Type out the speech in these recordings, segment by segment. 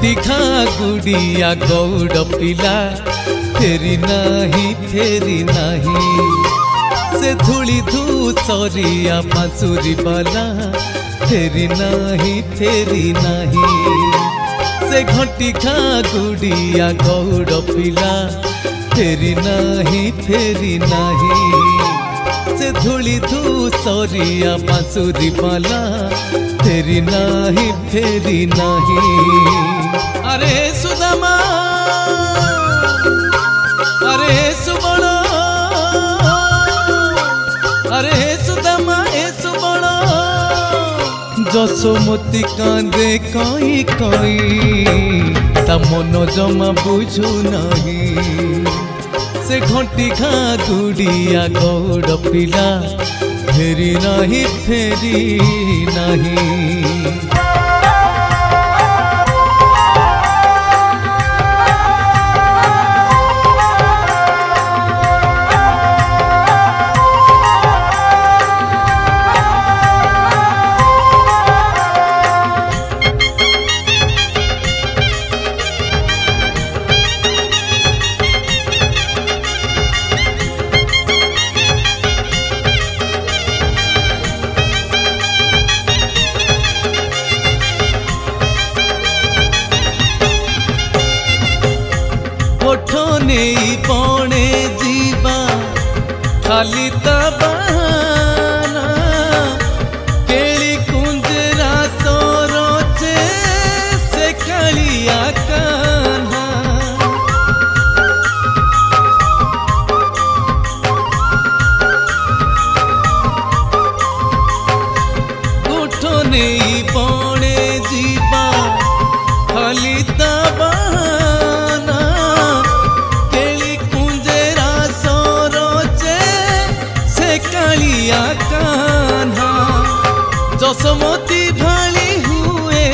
दिखा गुड़िया गौड़ पिला फेरी नाही फेरी नाही। से धूली धूसरिया बांसुरी बाला फेरी नाही फेरी नाही। से घटी खा गुड़िया गौड़ पिला फेरी नाही फेरी नाही। से धूली धूसरिया बांसुरी बाला फेरी नाही फेरी नाही अरे सुदामा अरे सुबण अरे सुदामा ए सुबण যশোমতি কাঁদে কই কই তা মন জমা বুঝু নাহি সে ঘটি খা দুড়িয়া গৌড় পিলা फेरी नहीं फेरी नहीं। ಲಲಿತ ಬಾನ ಕೇಳಿ ಕುಂಜರ ಸೋರೋಚೆ ಸೆಕಳಿಯ ಕಾನ ಗುಠೋ ನೆಯಿ दिया कान्हा। जसो भाली हुए,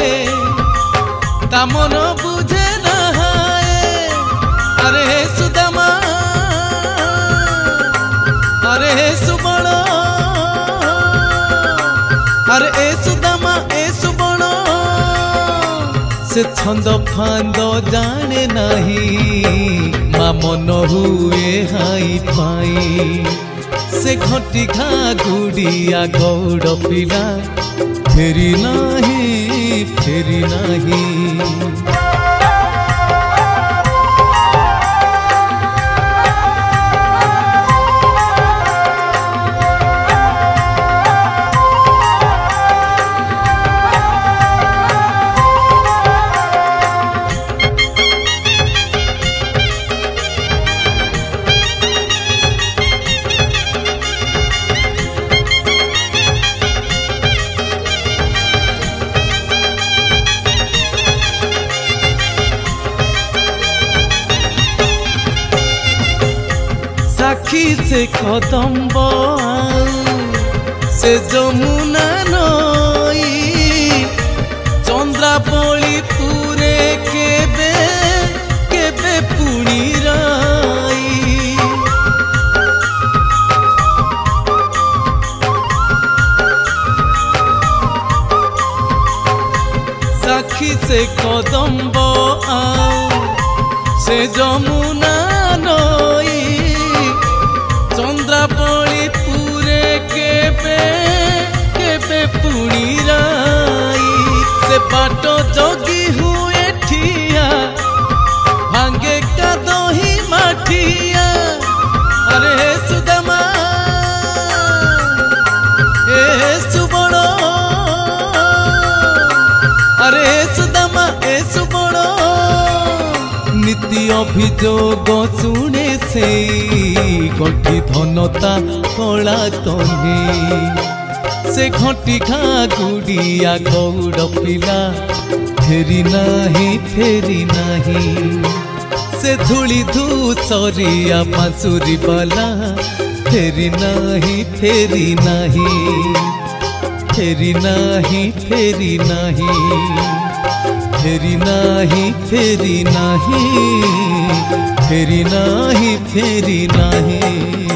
तामन बुझे रहा अरे सुदमा, अरे सुबण, अरे ए सुदमा ए सुबण। से छंद फांद जाने नहीं মা মন হুয়ে হাই ফাই से घटिका गुड़िया गौड़ पिला। फेरी नाही फेरी नाही। से खतम से जमुना नई चंद्रावली पूरे केबे केबे पुणी राई साखी से कदम्ब से जमुना বাট জগি হুয়ে ঠিয়া, ভাঙ্গে কাদহি মাঠিয়া। আরে হে সুদামা এ সুবড়, আরে হে সুদামা এ সুবড়, নীতি অভিযোগ শুনে সেই গঠি ধনতা কলা তহে से घटी खा गुड़िया, गौड़ पिला। फेरी नहीं फेरी नहीं। से धूली धूसरिया बांसुरी बला। फेरी नहीं फेरी नहीं। फेरी नहीं फेरी नहीं। फेरी नाही फेरी नाही। फेरी नाही फेरी नाही।